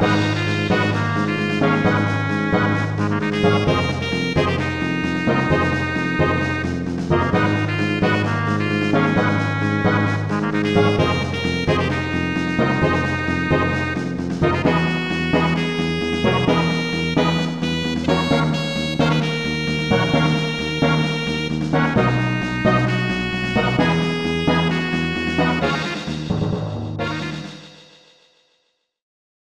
Música